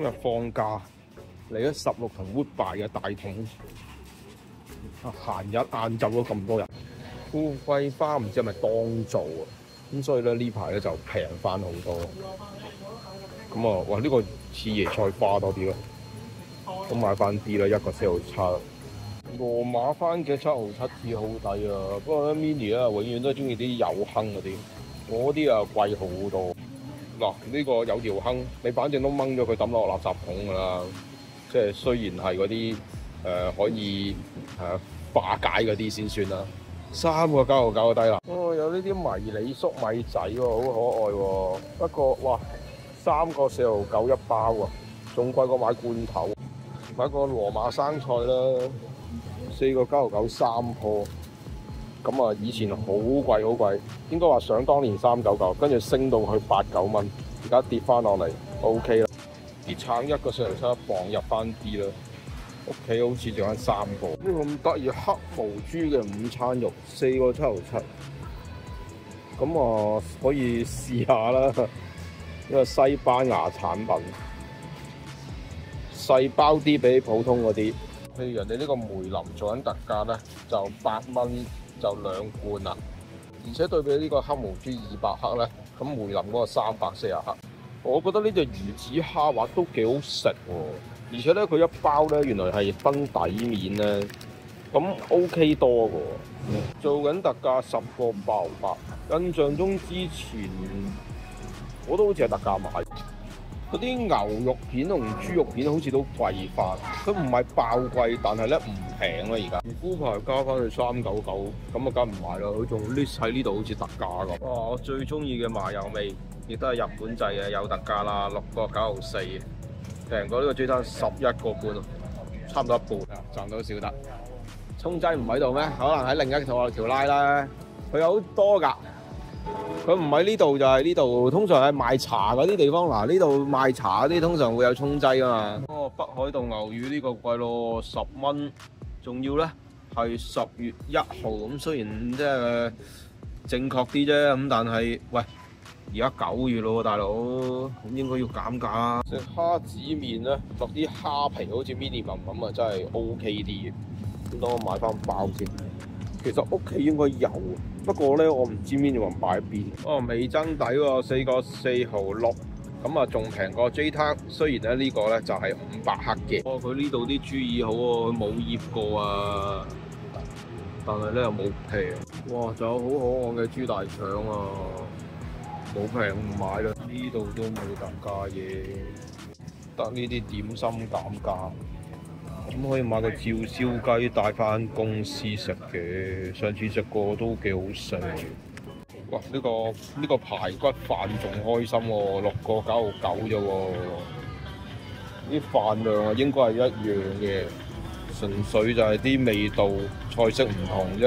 今日放假嚟咗十六同 Woodby 嘅大桶，啊閒日晏晝咗咁多人，富貴花唔知係咪當造啊？咁所以咧呢排咧就平翻好多。咁啊，哇！呢、個似椰菜花多啲咯，咁買翻啲啦，一個四毫七。羅馬番茄七毫七至好抵啊！不過咧 mini 啊，永遠都係中意啲有坑嗰啲，嗰啲啊貴好多。嗱，呢個有條坑，你反正都掹咗佢抌落垃圾桶㗎啦。即係雖然係嗰啲誒可以誒、呃化解嗰啲先算啦。三個九毫九就低啦。哦，有呢啲迷你粟米仔喎、好可愛喎、不過哇，三個四毫九一包啊，仲貴過買罐頭。買個羅馬生菜啦，四個九毫九三棵。咁啊，以前好貴好貴，應該話想當年三九九，跟住升到去八九蚊，而家跌翻落嚟，OK 啦。啲橙一個四毫七一磅入翻啲啦，屋企好似仲有三個。呢咁得意黑毛豬嘅午餐肉，四個七毫七。咁啊，可以試下啦，呢個西班牙產品，細包啲比普通嗰啲。譬如人哋呢個梅林做緊特價咧，就八蚊就兩罐啦。而且對比呢個黑毛豬二百克咧，咁梅林嗰個三百四十克，我覺得呢隻魚子蝦滑都幾好食喎。而且咧，佢一包咧原來係分底面咧，咁 OK 多嘅喎。做緊特價十個八毫八，印象中之前我都好似係特價買。嗰啲牛肉片同豬肉片好似都貴翻，佢唔係爆貴，但係咧唔平啦而家。魚菇排加翻去三九九，咁啊梗唔買啦，佢仲 list 喺呢度好似特價咁。哇！我最中意嘅麻油味，亦都係日本製嘅，有特價啦，六個九毫四，平過呢個最單十一個半啊，差唔多一半，賺到少得。葱劑唔喺度咩？可能喺另一條條拉啦，佢有好多㗎。佢唔喺呢度就係呢度，通常係賣茶嗰啲地方。嗱，呢度賣茶嗰啲通常會有葱劑噶嘛。哦，北海道牛乳呢個貴咯，十蚊，仲要咧係十月一號咁。雖然即係正確啲啫，咁但係喂，而家九月咯，大佬，咁應該要減價啦。食蝦子面咧，落啲蝦皮好似 mini 文咁啊，真係 O K 啲嘅。咁等我買翻包先。其實屋企應該有，不過咧我唔知 mini 雲擺喺邊。哦，味增底喎，四個四毫六，咁啊仲平過 J 攤。雖然咧呢個咧就係五百克嘅。哦，佢呢度啲豬耳好喎，佢冇醃過啊，但係咧又冇皮。哇，仲有好可愛嘅豬大腸啊，冇平唔買啦。呢度都冇特價嘢，得呢啲點心減價。咁可以買個照燒雞帶翻公司食嘅，上次食過都幾好食。哇！呢、個呢、個排骨飯仲開心喎、六個九毫九啫喎。啲飯量啊應該係一樣嘅，純粹就係啲味道菜式唔同啫。